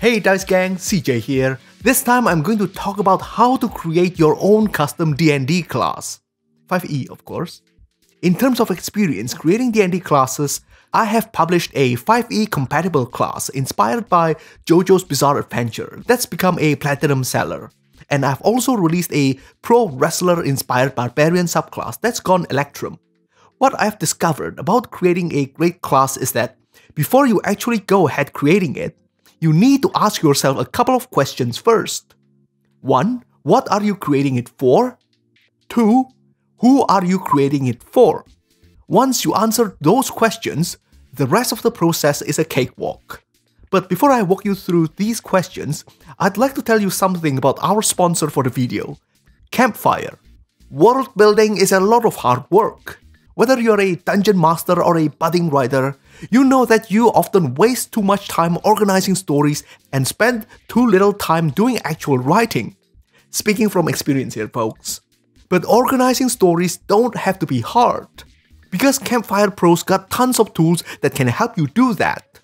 Hey Dice Gang, CJ here. This time I'm going to talk about how to create your own custom D&D class. 5e of course. In terms of experience creating D&D classes, I have published a 5e compatible class inspired by JoJo's Bizarre Adventure that's become a platinum seller. And I've also released a pro wrestler inspired barbarian subclass that's gone Electrum. What I've discovered about creating a great class is that before you actually go ahead creating it, you need to ask yourself a couple of questions first. 1. What are you creating it for? 2. Who are you creating it for? Once you answer those questions, the rest of the process is a cakewalk. But before I walk you through these questions, I'd like to tell you something about our sponsor for the video, Campfire. World building is a lot of hard work. Whether you're a dungeon master or a budding writer, you know that you often waste too much time organizing stories and spend too little time doing actual writing. Speaking from experience here, folks. But organizing stories don't have to be hard. Because Campfire Pro's got tons of tools that can help you do that.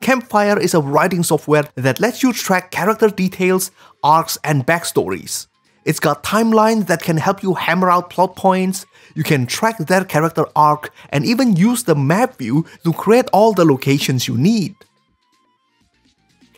Campfire is a writing software that lets you track character details, arcs, and backstories. It's got timelines that can help you hammer out plot points, you can track their character arc, and even use the map view to create all the locations you need.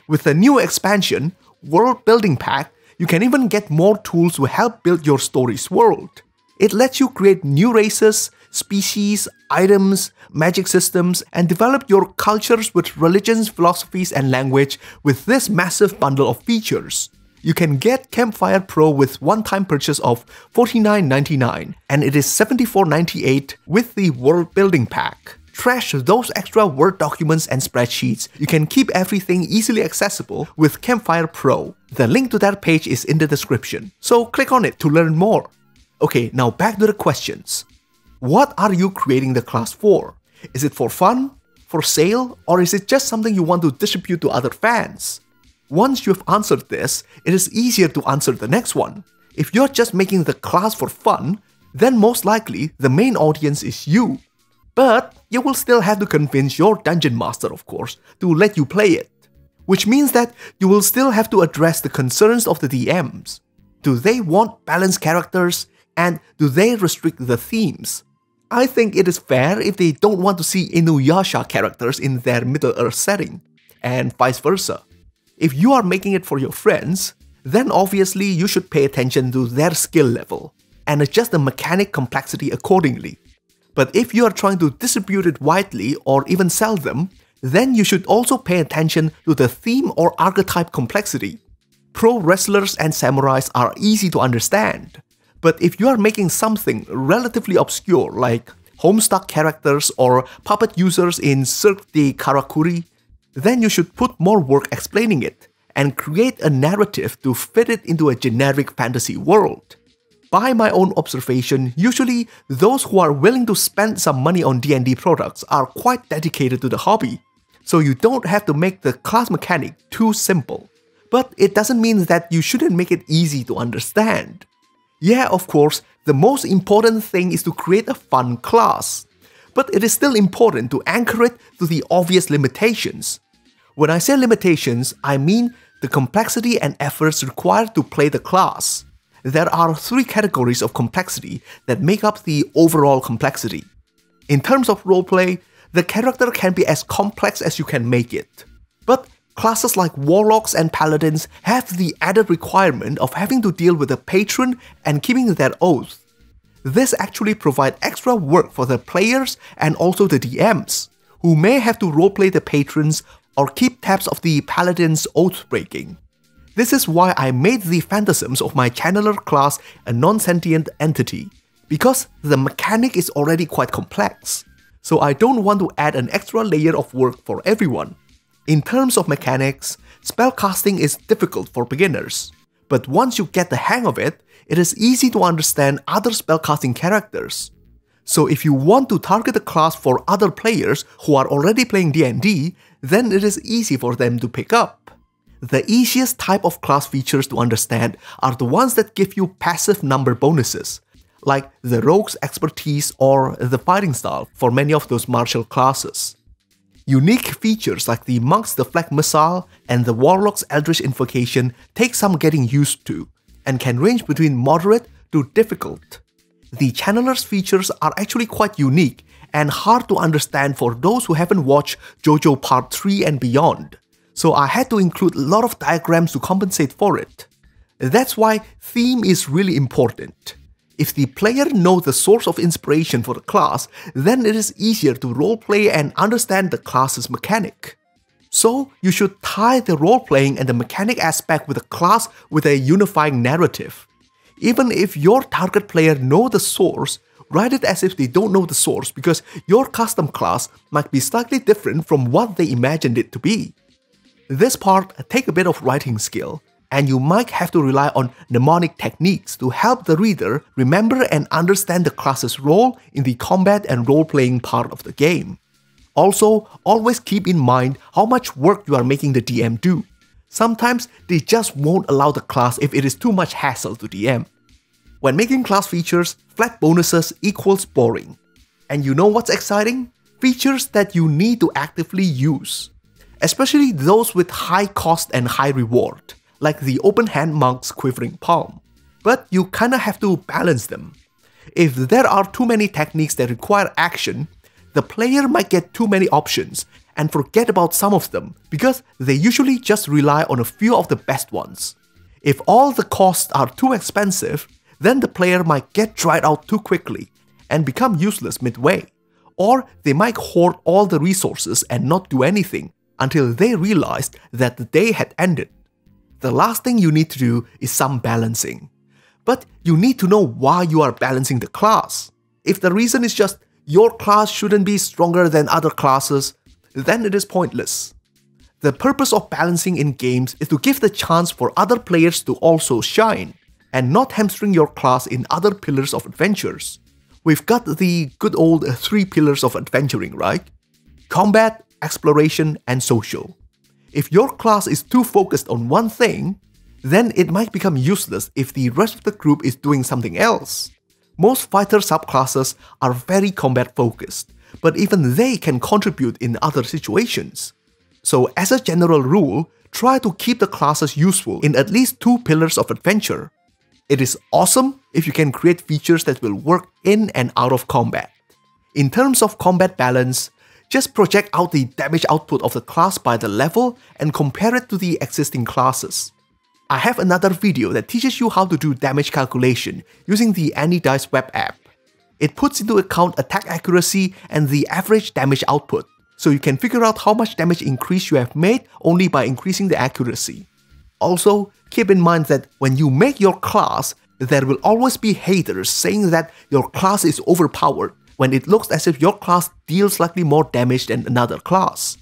With the new expansion, World Building Pack, you can even get more tools to help build your story's world. It lets you create new races, species, items, magic systems, and develop your cultures with religions, philosophies, and language with this massive bundle of features you can get Campfire Pro with one-time purchase of $49.99 and it is $74.98 with the World Building Pack. Trash those extra Word documents and spreadsheets. You can keep everything easily accessible with Campfire Pro. The link to that page is in the description, so click on it to learn more. Okay, now back to the questions. What are you creating the class for? Is it for fun, for sale, or is it just something you want to distribute to other fans? Once you've answered this, it is easier to answer the next one. If you're just making the class for fun, then most likely the main audience is you. But you will still have to convince your dungeon master, of course, to let you play it. Which means that you will still have to address the concerns of the DMs. Do they want balanced characters? And do they restrict the themes? I think it is fair if they don't want to see Inuyasha characters in their Middle Earth setting, and vice versa. If you are making it for your friends, then obviously you should pay attention to their skill level and adjust the mechanic complexity accordingly. But if you are trying to distribute it widely or even sell them, then you should also pay attention to the theme or archetype complexity. Pro wrestlers and samurais are easy to understand, but if you are making something relatively obscure like Homestuck characters or puppet users in Cirque de Karakuri, then you should put more work explaining it and create a narrative to fit it into a generic fantasy world. By my own observation, usually those who are willing to spend some money on D&D products are quite dedicated to the hobby, so you don't have to make the class mechanic too simple. But it doesn't mean that you shouldn't make it easy to understand. Yeah, of course, the most important thing is to create a fun class but it is still important to anchor it to the obvious limitations. When I say limitations, I mean the complexity and efforts required to play the class. There are three categories of complexity that make up the overall complexity. In terms of roleplay, the character can be as complex as you can make it. But classes like warlocks and paladins have the added requirement of having to deal with a patron and keeping their oath. This actually provides extra work for the players and also the DMs, who may have to roleplay the patrons or keep tabs of the paladin's oath breaking. This is why I made the phantasms of my channeler class a non-sentient entity, because the mechanic is already quite complex, so I don't want to add an extra layer of work for everyone. In terms of mechanics, spellcasting is difficult for beginners, but once you get the hang of it, it is easy to understand other spellcasting characters. So if you want to target a class for other players who are already playing D&D, then it is easy for them to pick up. The easiest type of class features to understand are the ones that give you passive number bonuses, like the rogue's expertise or the fighting style for many of those martial classes. Unique features like the Monk's Deflect Missile and the Warlock's Eldritch Invocation take some getting used to, and can range between moderate to difficult. The Channeler's features are actually quite unique and hard to understand for those who haven't watched JoJo Part 3 and beyond, so I had to include a lot of diagrams to compensate for it. That's why theme is really important. If the player knows the source of inspiration for the class, then it is easier to roleplay and understand the class's mechanic. So, you should tie the roleplaying and the mechanic aspect with the class with a unifying narrative. Even if your target player know the source, write it as if they don't know the source because your custom class might be slightly different from what they imagined it to be. This part take a bit of writing skill, and you might have to rely on mnemonic techniques to help the reader remember and understand the class's role in the combat and role-playing part of the game. Also, always keep in mind how much work you are making the DM do. Sometimes they just won't allow the class if it is too much hassle to DM. When making class features, flat bonuses equals boring. And you know what's exciting? Features that you need to actively use. Especially those with high cost and high reward like the open hand monk's quivering palm. But you kinda have to balance them. If there are too many techniques that require action, the player might get too many options and forget about some of them because they usually just rely on a few of the best ones. If all the costs are too expensive, then the player might get dried out too quickly and become useless midway, or they might hoard all the resources and not do anything until they realized that the day had ended the last thing you need to do is some balancing. But you need to know why you are balancing the class. If the reason is just your class shouldn't be stronger than other classes, then it is pointless. The purpose of balancing in games is to give the chance for other players to also shine, and not hamstring your class in other pillars of adventures. We've got the good old three pillars of adventuring, right? Combat, exploration, and social. If your class is too focused on one thing, then it might become useless if the rest of the group is doing something else. Most fighter subclasses are very combat focused, but even they can contribute in other situations. So as a general rule, try to keep the classes useful in at least two pillars of adventure. It is awesome if you can create features that will work in and out of combat. In terms of combat balance, just project out the damage output of the class by the level and compare it to the existing classes. I have another video that teaches you how to do damage calculation using the AnyDice web app. It puts into account attack accuracy and the average damage output, so you can figure out how much damage increase you have made only by increasing the accuracy. Also, keep in mind that when you make your class, there will always be haters saying that your class is overpowered when it looks as if your class deals slightly more damage than another class.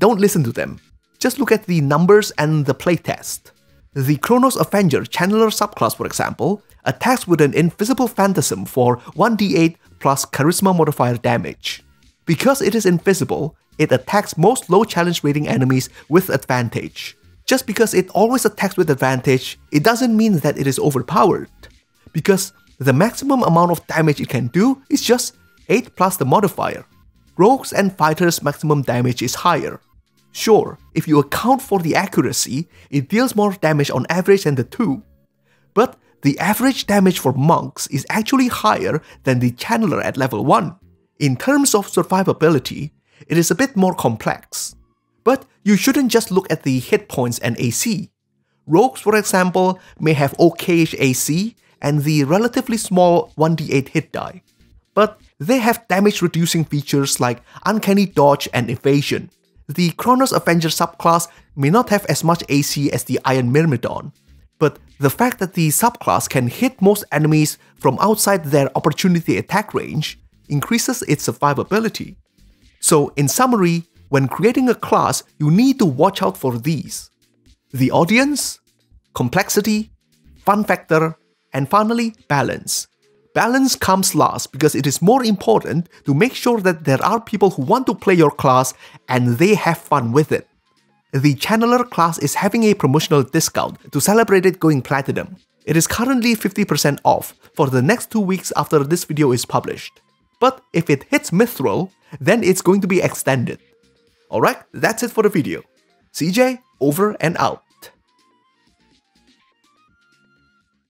Don't listen to them. Just look at the numbers and the playtest. The Chronos Avenger Channeler subclass, for example, attacks with an Invisible Phantasm for 1d8 plus Charisma modifier damage. Because it is invisible, it attacks most low challenge rating enemies with advantage. Just because it always attacks with advantage, it doesn't mean that it is overpowered. Because the maximum amount of damage it can do is just 8 plus the modifier. Rogues and fighters' maximum damage is higher. Sure, if you account for the accuracy, it deals more damage on average than the 2. But the average damage for monks is actually higher than the channeler at level 1. In terms of survivability, it is a bit more complex. But you shouldn't just look at the hit points and AC. Rogues, for example, may have okayish AC and the relatively small 1d8 hit die. But they have damage reducing features like Uncanny Dodge and Evasion. The Chronos Avenger subclass may not have as much AC as the Iron Myrmidon, but the fact that the subclass can hit most enemies from outside their opportunity attack range increases its survivability. So in summary, when creating a class, you need to watch out for these. The audience, complexity, fun factor, and finally balance. Balance comes last because it is more important to make sure that there are people who want to play your class and they have fun with it. The Channeler class is having a promotional discount to celebrate it going platinum. It is currently 50% off for the next 2 weeks after this video is published. But if it hits Mithril, then it's going to be extended. Alright, that's it for the video. CJ, over and out.